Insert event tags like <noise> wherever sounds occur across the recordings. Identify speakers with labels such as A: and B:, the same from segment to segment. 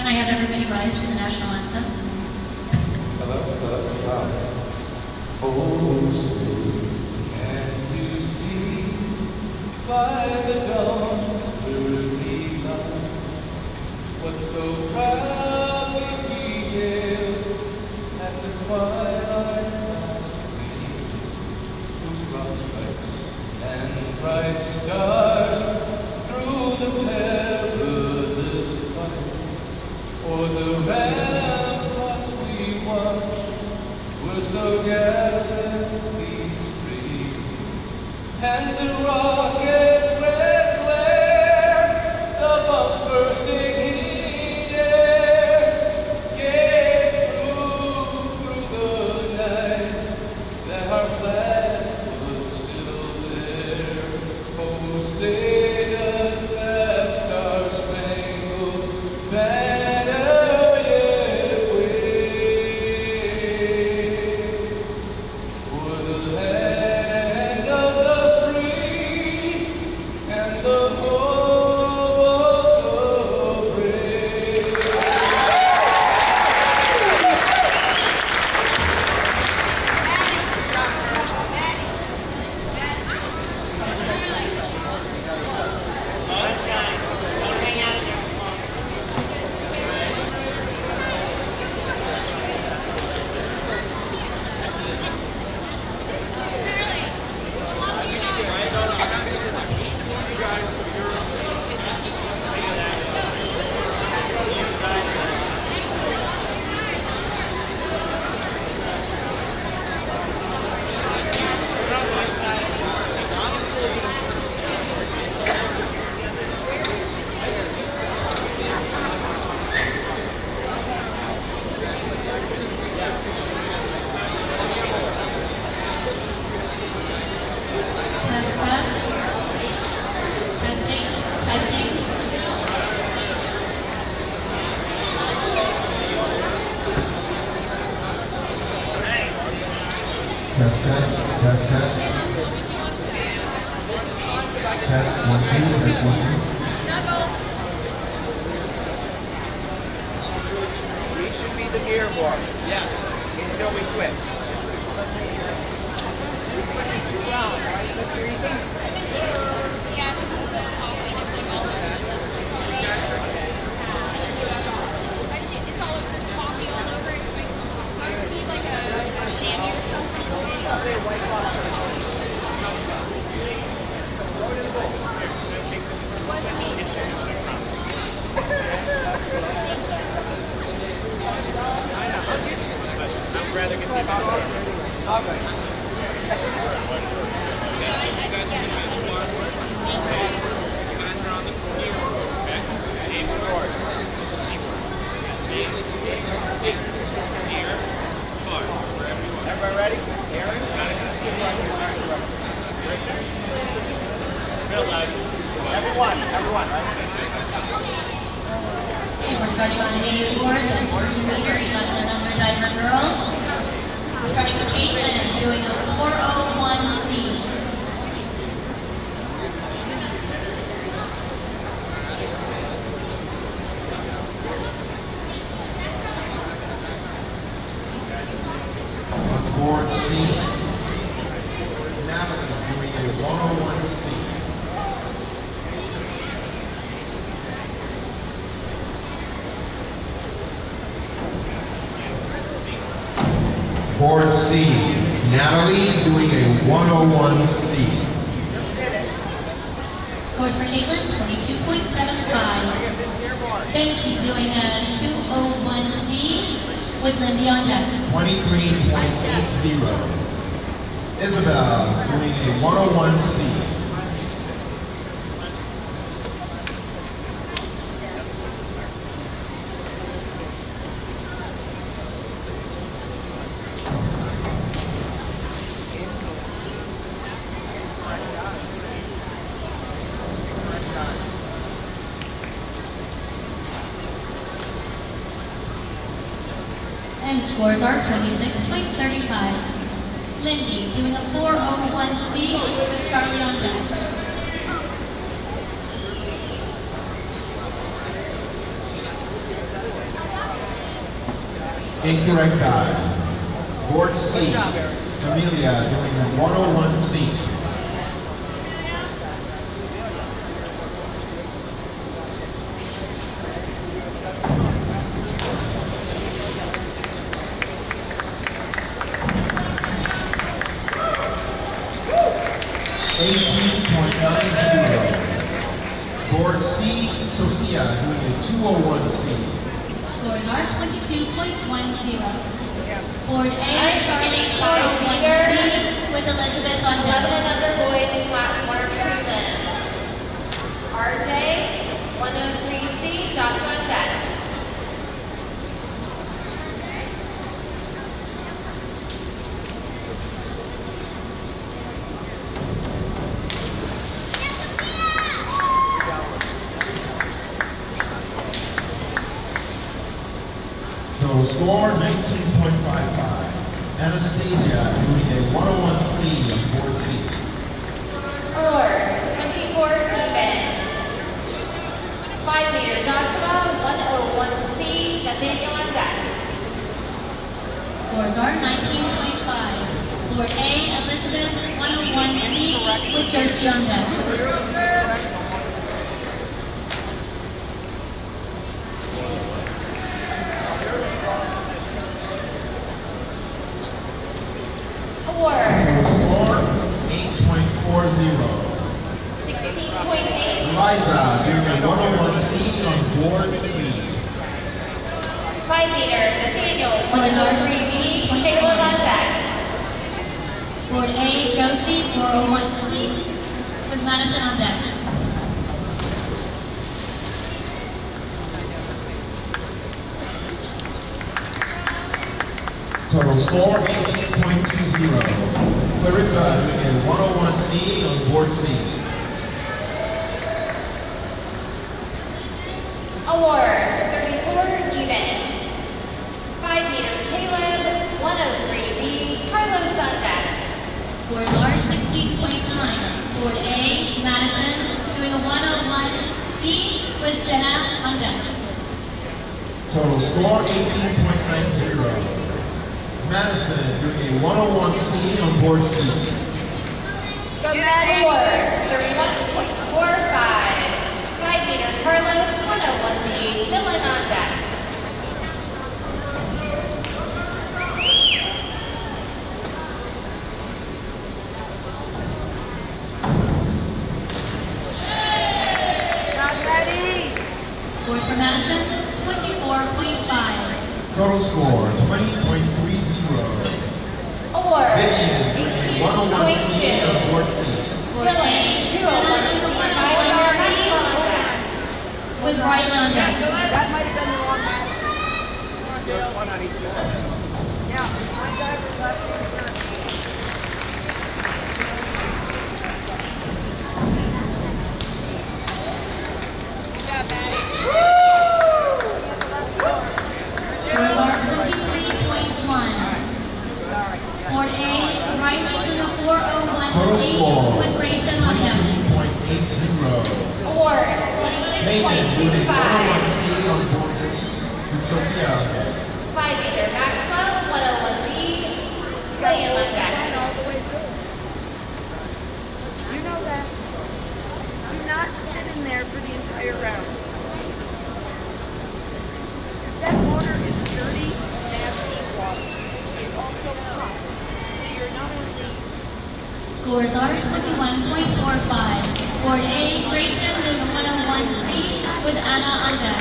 A: I have everybody rise for the national anthem?
B: Hello, hello, hello. Oh, can you see by the dawn's early light what so proudly we hailed at the twilight's last gleam, whose prospects and bright stars and
C: We should be the mirror board. Yes. Until we switch. We switch it two rounds, right, Mr. Ethan?
D: Yes, it's the coffee. It's like all over. Actually, it's all over. There's coffee all over. It's nice. I just need like a, a shandy or something. Wasn't me. <laughs>
C: I'd rather get the All right. Everybody ready? Aaron? Everyone, everyone, right?
A: Okay, we're starting on the A board, that's 2 meter, 11 number diamond girls. We're starting with Caitlin, doing a 401C.
E: On board C, Natalie doing a 101C. Board C, Natalie doing a 101C.
A: Scores for Caitlin, 22.75. Beatty doing a 201C with Lindy on deck.
E: 23.80. Isabel doing a 101C.
A: And scores are 26.35. Lindy, doing a 401C with Charlie on deck.
E: Incorrect dive. Board C, Amelia doing a 101C.
F: Çok çalışkanlar.
E: Total score 18.20. Clarissa in 101C on board C.
F: Awards 34 even. 5 meter Caleb, 103B, Carlos Sunday.
A: Score large 16.9. Board A, Madison, doing a 101C with Jenna Hunter.
E: Total score 18.90. Madison doing a
F: 101 scene on
E: board C.
A: United 1.45. Board A, Grayson
F: Luke
E: 101C with
A: Anna Andre.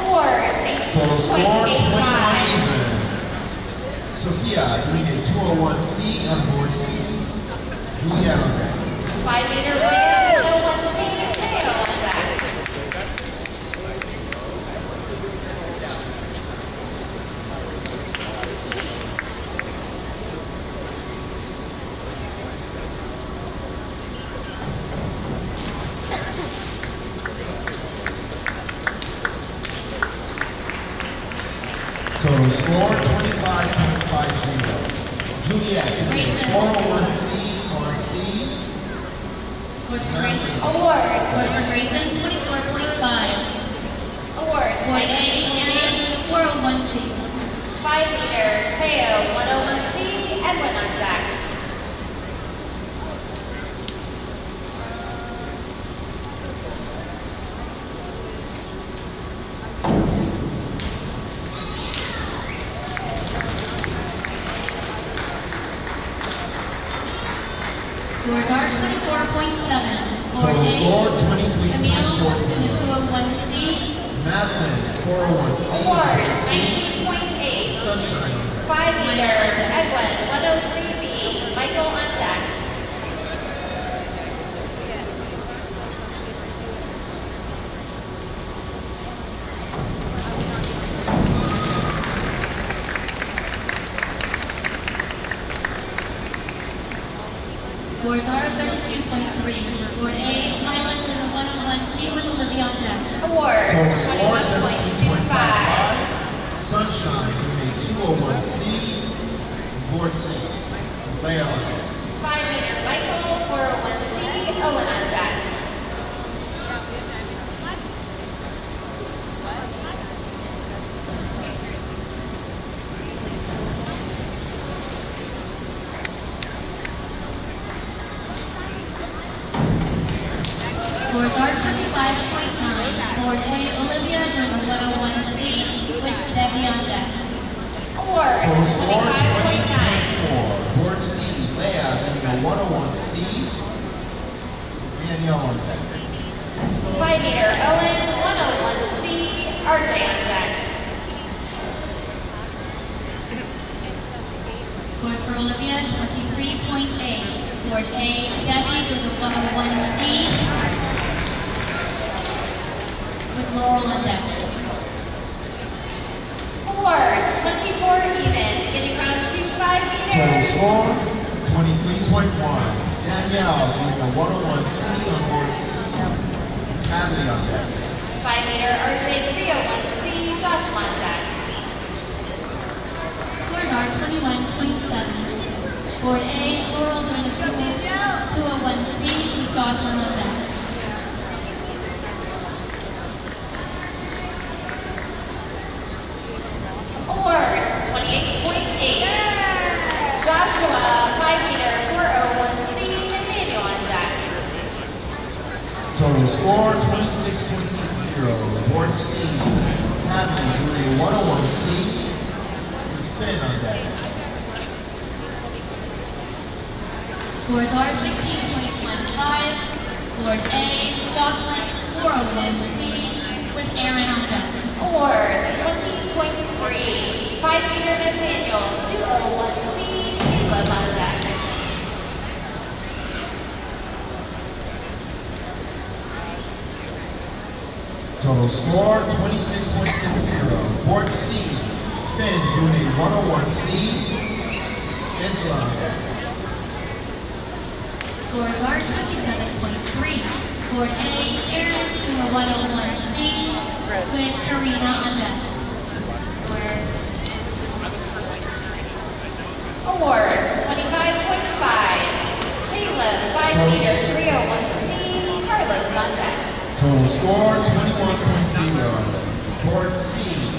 F: Awards 18.85.
E: Sophia doing a 201C on board C. Juliana.
F: Five meter
E: score 25.50. Juliet, formal word oh C RC. C?
A: Award for Grayson. Grayson, 24.5.
F: Award.
A: Award A
F: and World 1C. Five meter,
A: KO 1. 24.7. Board
E: Total
A: A,
E: score
A: Camille to the 201C,
E: Madeline, 401C,
F: Awards, 19.8.
E: Sunshine
F: 5 meter, Edwin, 103B, Michael on deck.
A: scores are 32.3. Board A, Violet to 101C with Olivia on deck.
F: Awards,
E: Total score
F: 21.25.
E: 17.55. Sunshine doing 201C, board C. Leah on
F: 5 meter, Michael, 401C, Owen on deck.
A: Scores are 25.9. Board A, Olivia to the 101C with Debbie on deck.
F: Awards,
E: Total score
F: 25.9.
E: 20.4. Board C, Leah doing a 101C. Danielle on deck.
F: 5 meter, Owen, 101C, RJ on deck.
A: Scores for Olivia 23.8. Board A, Debbie to the 101C with Laurel on deck.
F: Awards, 24 even, beginning round 2, 5
E: Total
F: meter.
E: score 23.1. Danielle doing a 101C on board C. Hadley on deck.
F: 5 meter, RJ, 301C, Joshua on deck.
A: Scores are 21.7. Board A, Laurel doing a 201C with Jocelyn on deck.
F: Awards, 28.8. Joshua, 5 meter, 401C, Nathaniel on deck.
E: Total score 26.60. Board C. Hadley doing a 101C. Finn on deck.
A: Scores are 16.15. Board A, Jocelyn, 401C with Aaron on deck.
F: Awards, 20.3. 5 meter, Nathaniel, 201C, Caleb on deck.
E: Total score 26.60. Board C. Finn doing 101C. Angela on deck.
A: Scores are 27.3. Board A, Aaron doing 101C with Karina on deck.
F: Awards, 25.5. Caleb, 5 meter, 301C, Carlos on deck.
E: Total score 21.0. Board C.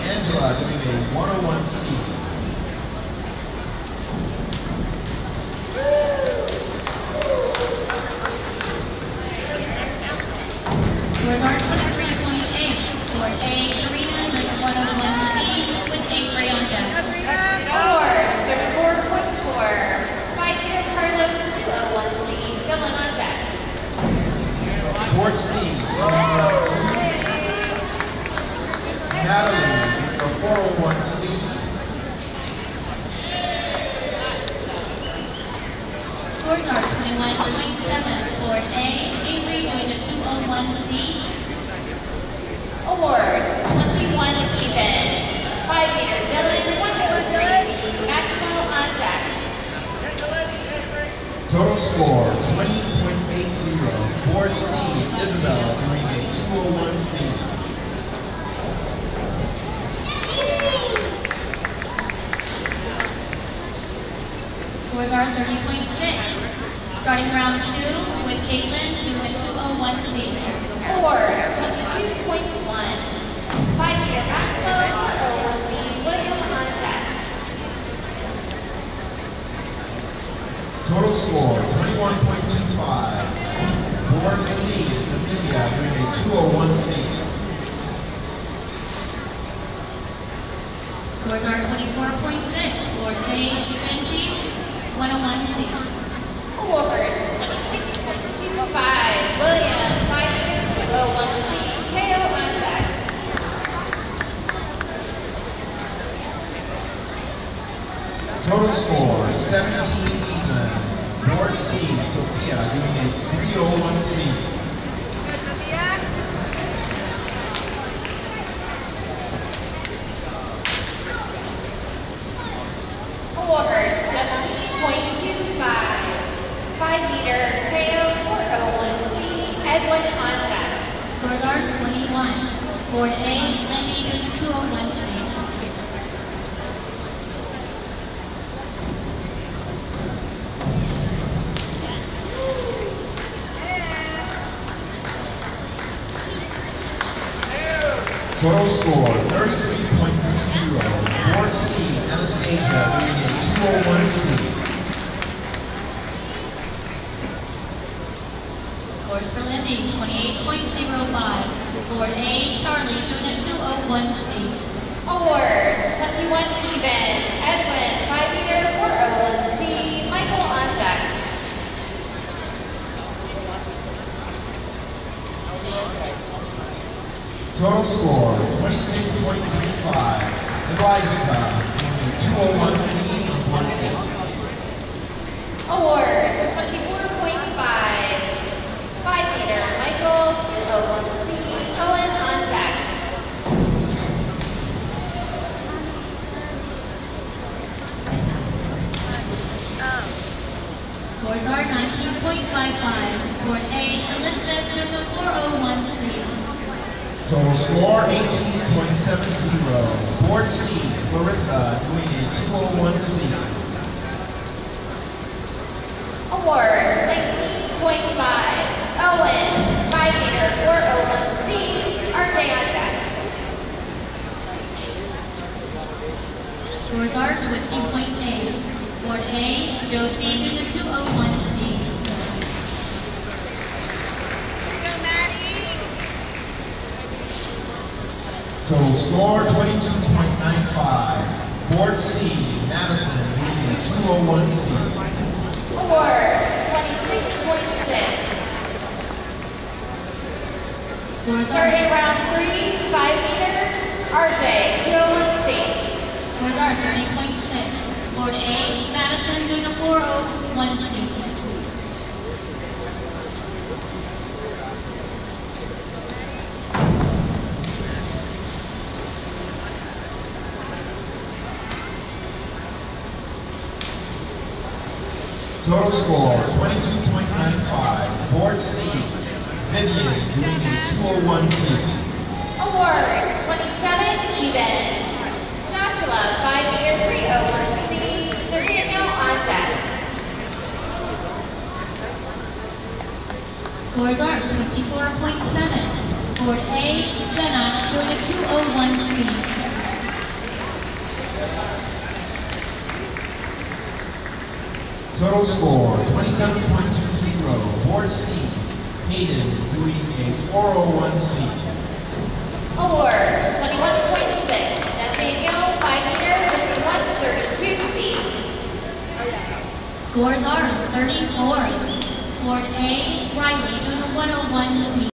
E: Angela doing a 101C.
A: Scores are 23.8. Board A, Karina doing oh a 101C with Avery on deck.
F: Awards, 34.4. 5 meter, Carlos, 201C, Dylan on deck.
E: Board C. Starting round two. Natalie doing a 401C.
A: Scores are 21.7. Board A, Avery doing a 201C.
F: Awards, 21 even. 5 meter, Dylan, 103, Maxwell on deck.
E: Total score 20.80. Board C. Isabel doing a 201C.
A: Scores are 30.6. Starting round two with Caitlin doing a 201C.
F: Awards, 22.1. 5 meter, Maxwell, 401B, William on deck.
A: Scores are 24.6. Board A, Benji, 101C.
F: Awards, 26.25, William, 5201C, KO on deck.
E: Total score 17 even. North C, Sophia doing a 301C.
C: Good, Sophia.
F: Awards, 17.25, 5 meter, KO 401C, Edwin on deck.
A: Scores 21. Board A, Lenny doing 201C.
E: Total score 33.30. Board C, Anastasia doing 201C.
A: Scores for Lindy, 28.05. Board A, Charlie doing a 201C.
F: Awards, 21 even, Edwin, 5 meter, 401C, Michael on deck.
E: Total score 26.35. Eliza doing a 201C on board C.
F: Awards, 24.5, 5 meter, Michael, 201C, Owen on deck.
A: Scores are 19.55. Board A, Elizabeth a 401C.
E: Total score 18.70. Board C, Clarissa doing a 201C.
F: Awards, 19.5, Owen, 5 meter, 401C, RJ on.
A: Scores are 20.8. Board A, Josie doing a 201C.
E: Total score 22.95. Board C, Madison doing a 201C.
F: Awards, 26.6, starting round 3, 5 meter, RJ, 201C.
A: scores are 30.6. Board A, Madison doing a 401C.
E: Total score 22.95. Board C, Vivian a 201C.
F: Awards, 27 even. Joshua, 5 meter, 301C, Sereno on deck.
A: Scores are 24.7. Board A, Jenna doing a 201C.
E: Total score 27.20. Board C, Hayden doing a 401C.
F: Awards, 21.6, Nathaniel, 5 meter, 51, 32.
A: Scores are 34. Board A, Riley doing a 101C.